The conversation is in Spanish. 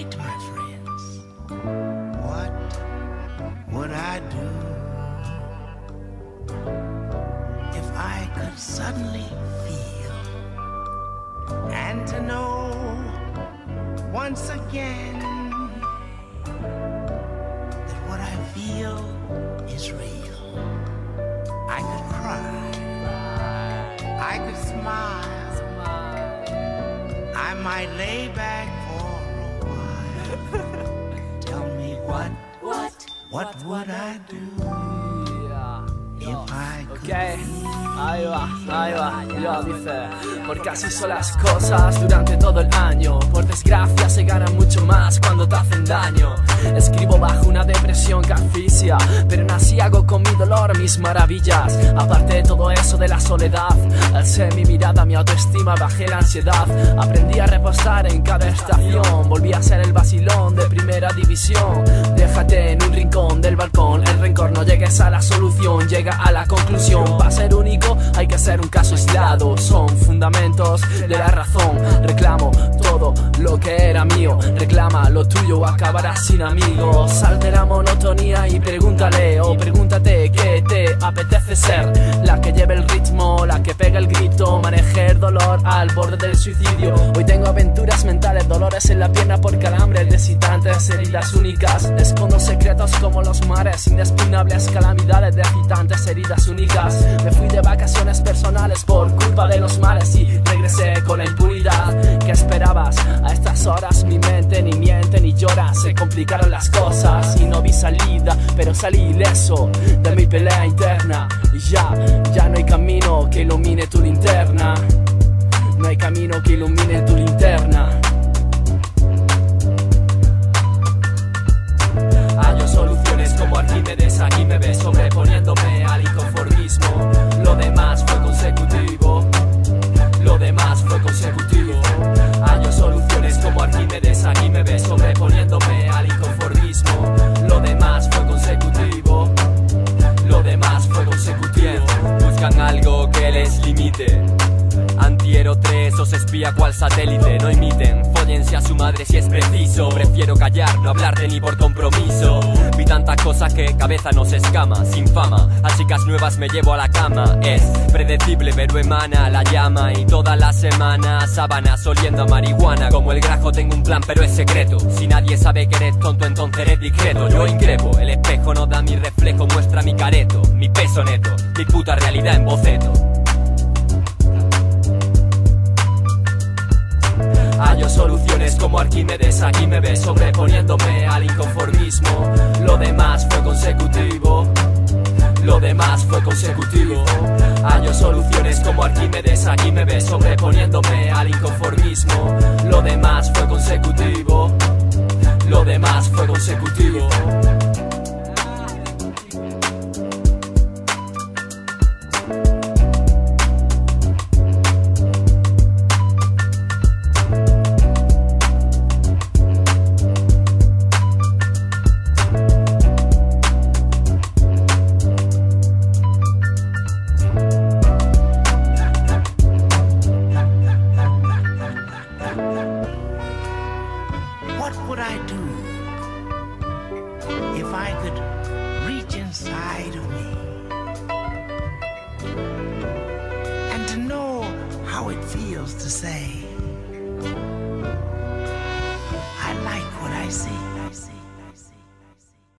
What would I do if I could suddenly feel and to know once again that what I feel is real? I could cry, I could smile. I might lay back what, would I do if I could Ok, ahí va, ahí va, yo dice. Porque así son las cosas durante todo el año. Por desgracia se gana mucho más cuando te hacen daño. Escribo bajo una depresión que asfixia Pero aún así hago con mi dolor mis maravillas. Aparte de todo eso de la soledad Alcé mi mirada, mi autoestima, bajé la ansiedad. Aprendí a reposar en cada estación Volví a ser el vacilón de primera división. Déjate del balcón. El rencor no llegues a la solución. Llega a la conclusión. Para ser único hay que ser un caso aislado. Son fundamentos de la razón. Reclamo todo lo que era mío. Reclama lo tuyo acabarás sin amigos. Sal de la monotonía y pregúntale O pregúntate qué te apetece ser. La que lleve el ritmo, la que pega el grito Maneje al borde del suicidio. Hoy tengo aventuras mentales, dolores en la pierna por calambre Descitantes, heridas únicas. Escondo secretos como los mares Inexpugnable calamidades de agitantes heridas únicas. Me fui de vacaciones personales por culpa de los males Y regresé con la impunidad. Que esperabas A estas horas mi mente ni miente ni llora. Se complicaron las cosas y no vi salida Pero salí ileso de mi pelea interna. Y ya, ya no hay camino que ilumine tu linterna No hay camino que ilumine tu linterna Hallo soluciones como Arquímedes, aquí me ves sobreponiéndome al inconformismo. Lo demás fue consecutivo, lo demás fue consecutivo. Hallo soluciones como Arquímedes, aquí me ves sobreponiéndome al inconformismo. Lo demás fue consecutivo, lo demás fue consecutivo. Buscan algo que les limite. Antiero 3 os espía cual satélite, no imiten, fóllense a su madre si es preciso. Prefiero callar, no hablarte ni por compromiso. Vi tanta cosa que cabeza no se escama, sin fama. A chicas nuevas me llevo a la cama. Es predecible, pero emana la llama. Y toda la semana sábanas oliendo a marihuana. Como el grajo tengo un plan, pero es secreto. Si nadie sabe que eres tonto, entonces eres discreto. Yo increpo, el espejo no da mi reflejo, muestra mi careto, mi peso neto, mi puta realidad en boceto. Hallo soluciones como Arquímedes, aquí me ves sobreponiéndome al inconformismo. Lo demás fue consecutivo, lo demás fue consecutivo. Hallo soluciones como Arquímedes, aquí me ves sobreponiéndome al inconformismo. Lo demás fue consecutivo, lo demás fue consecutivo. if I could reach inside of me and to know how it feels to say, I like what I see.